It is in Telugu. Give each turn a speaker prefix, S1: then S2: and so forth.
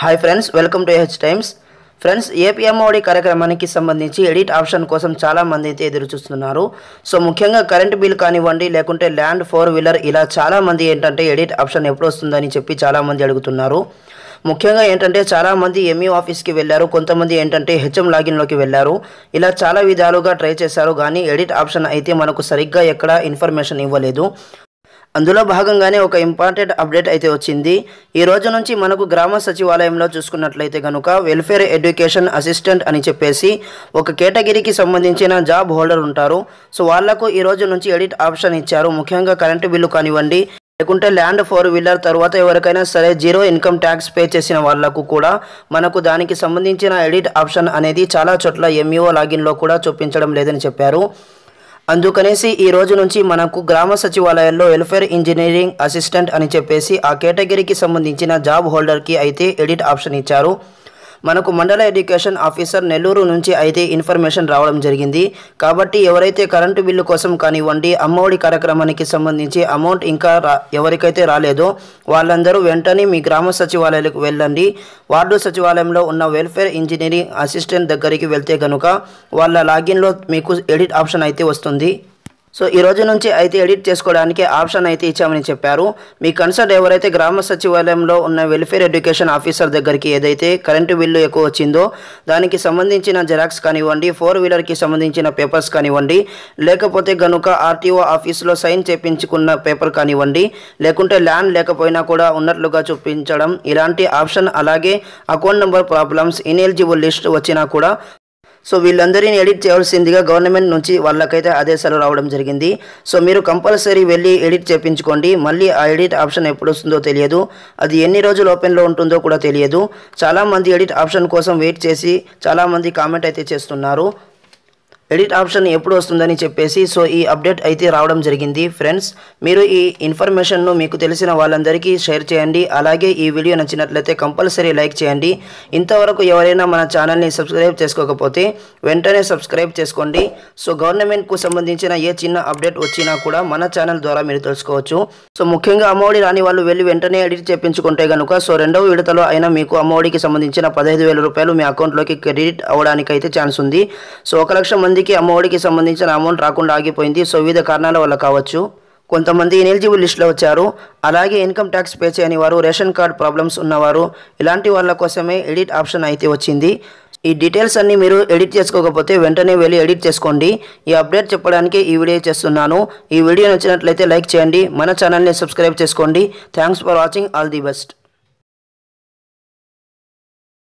S1: Hi friends welcome to H times friends ఏపీఎంఓడి కార్యక్రమానికి సంబంధించి ఎడిట్ ఆప్షన్ కోసం చాలామంది అయితే ఎదురు చూస్తున్నారు. సో ముఖ్యంగా కరెంట్ బిల్ కానివ్వండి లేకుంటే ల్యాండ్ ఫోర్ వీలర్ ఇలా చాలామంది ఏంటంటే ఎడిట్ ఆప్షన్ ఎప్పుడు వస్తుందని చెప్పి చాలా మంది అడుగుతున్నారు. ముఖ్యంగా ఏంటంటే చాలామంది ఎంఈ ఆఫీస్కి వెళ్ళారు కొంతమంది ఏంటంటే హెచ్ఎం లాగిన్లోకి వెళ్ళారు. ఇలా చాలా విధాలుగా ట్రై చేశారు కానీ ఎడిట్ ఆప్షన్ అయితే మనకు సరిగ్గా ఎక్కడ ఇన్ఫర్మేషన్ ఇవ్వలేదు. అందులో భాగంగానే ఒక ఇంపార్టెంట్ అప్డేట్ అయితే వచ్చింది. ఈ రోజు నుంచి మనకు గ్రామ సచివాలయంలో చూసుకున్నట్లయితే కనుక వెల్ఫేర్ ఎడ్యుకేషన్ అసిస్టెంట్ అని చెప్పేసి ఒక కేటగిరీకి సంబంధించిన జాబ్ హోల్డర్ ఉంటారు. సో వాళ్ళకు ఈ రోజు నుంచి ఎడిట్ ఆప్షన్ ఇచ్చారు. ముఖ్యంగా కరెంటు బిల్లు కానివ్వండి లేకుంటే ల్యాండ్ ఫోర్ వీలర్ తర్వాత ఎవరికైనా సరే జీరో ఇన్కమ్ ట్యాక్స్ పే చేసిన వాళ్ళకు కూడా మనకు దానికి సంబంధించిన ఎడిట్ ఆప్షన్ అనేది చాలా చోట్ల ఎంఈఓ లాగిన్లో కూడా చూపించడం లేదని చెప్పారు. అందుకనేసి ఈ రోజు నుంచి మనకు గ్రామ సచివాలయాల్లో వెల్ఫేర్ ఇంజనీరింగ్ అసిస్టెంట్ అని చెప్పేసి ఆ కేటగిరీకి సంబంధించిన జాబ్ హోల్డర్కి అయితే ఎడిట్ ఆప్షన్ ఇచ్చారు. మనకు మండల ఎడ్యుకేషన్ ఆఫీసర్ నెల్లూరు నుంచి అయితే ఇన్ఫర్మేషన్ రావడం జరిగింది. కాబట్టి ఎవరైతే కరెంటు బిల్లు కోసం కానివ్వండి అమ్మఒడి కార్యక్రమానికి సంబంధించి అమౌంట్ ఇంకా రా ఎవరికైతే రాలేదో వాళ్ళందరూ వెంటనే మీ గ్రామ సచివాలయాలకు వెళ్ళండి. వార్డు సచివాలయంలో ఉన్న వెల్ఫేర్ ఇంజనీరింగ్ అసిస్టెంట్ దగ్గరికి వెళ్తే కనుక వాళ్ళ లాగిన్లో మీకు ఎడిట్ ఆప్షన్ అయితే వస్తుంది. సో ఈ రోజు నుంచి అయితే ఎడిట్ చేసుకోవడానికి ఆప్షన్ అయితే ఇచ్చామని చెప్పారు. మీ కన్సర్ట్ ఎవరైతే గ్రామ సచివాలయంలో ఉన్న వెల్ఫేర్ ఎడ్యుకేషన్ ఆఫీసర్ దగ్గరికి ఏదైతే కరెంటు బిల్లు ఎక్కువ వచ్చిందో దానికి సంబంధించిన జెరాక్స్ కానివ్వండి ఫోర్ వీలర్కి సంబంధించిన పేపర్స్ కానివ్వండి లేకపోతే గనుక ఆర్టీఓ ఆఫీస్లో సైన్ చేపించుకున్న పేపర్ కానివ్వండి లేకుంటే ల్యాండ్ లేకపోయినా కూడా ఉన్నట్లుగా చూపించడం. ఇలాంటి ఆప్షన్ అలాగే account number problems ineligible list వచ్చినా కూడా సో వీళ్ళందరినీ ఎడిట్ చేయాల్సిందిగా గవర్నమెంట్ నుంచి వాళ్ళకైతే ఆదేశాలు రావడం జరిగింది. సో మీరు కంపల్సరీ వెళ్ళి ఎడిట్ చేయించుకోండి మళ్ళీ ఆ ఎడిట్ ఆప్షన్ ఎప్పుడు వస్తుందో తెలియదు. అది ఎన్ని రోజులు ఓపెన్లో ఉంటుందో కూడా తెలియదు. చాలామంది ఎడిట్ ఆప్షన్ కోసం వెయిట్ చేసి చాలామంది కామెంట్ అయితే చేస్తున్నారు. ఎడిట్ ఆప్షన్ ఎప్పుడు వస్తుందని చెప్పేసి సో ఈ అప్డేట్ అయితే రావడం జరిగింది. ఫ్రెండ్స్ మీరు ఈ ఇన్ఫర్మేషన్ను మీకు తెలిసిన వాళ్ళందరికీ షేర్ చేయండి. అలాగే ఈ వీడియో నచ్చినట్లయితే కంపల్సరీ లైక్ చేయండి. ఇంతవరకు ఎవరైనా మన ఛానల్ని సబ్స్క్రైబ్ చేసుకోకపోతే వెంటనే సబ్స్క్రైబ్ చేసుకోండి. సో గవర్నమెంట్కు సంబంధించిన ఏ చిన్న అప్డేట్ వచ్చినా కూడా మన ఛానల్ ద్వారా మీరు తెలుసుకోవచ్చు. సో ముఖ్యంగా అమ్మఒడి రాని వాళ్ళు వెళ్ళి వెంటనే ఎడిట్ చేయించుకుంటే కనుక సో రెండవ విడతలో అయినా మీకు అమ్మఒడికి సంబంధించిన పదహైదు వేల రూపాయలు మీ అకౌంట్లోకి క్రెడిట్ అవ్వడానికి అయితే ఛాన్స్ ఉంది. సో ఒక లక్ష కొంతమందికి అమ్మఒడికి సంబంధించిన అమౌంట్ రాకుండా ఆగిపోయింది. సో వివిధ కారణాల వల్ల కావచ్చు. కొంతమంది ఇనెలిజిబుల్ లిస్ట్లో వచ్చారు. అలాగే ఇన్కమ్ ట్యాక్స్ పే చేయని వారు రేషన్ కార్డ్ ప్రాబ్లమ్స్ ఉన్నవారు ఇలాంటి వాళ్ళ కోసమే ఎడిట్ ఆప్షన్ అయితే వచ్చింది. ఈ డీటెయిల్స్ అన్ని మీరు ఎడిట్ చేసుకోకపోతే వెంటనే వెళ్ళి ఎడిట్ చేసుకోండి. ఈ అప్డేట్ చెప్పడానికి ఈ వీడియో చేస్తున్నాను. ఈ వీడియో నచ్చినట్లయితే లైక్ చేయండి. మన ఛానల్ని సబ్స్క్రైబ్ చేసుకోండి. Thanks for watching all the best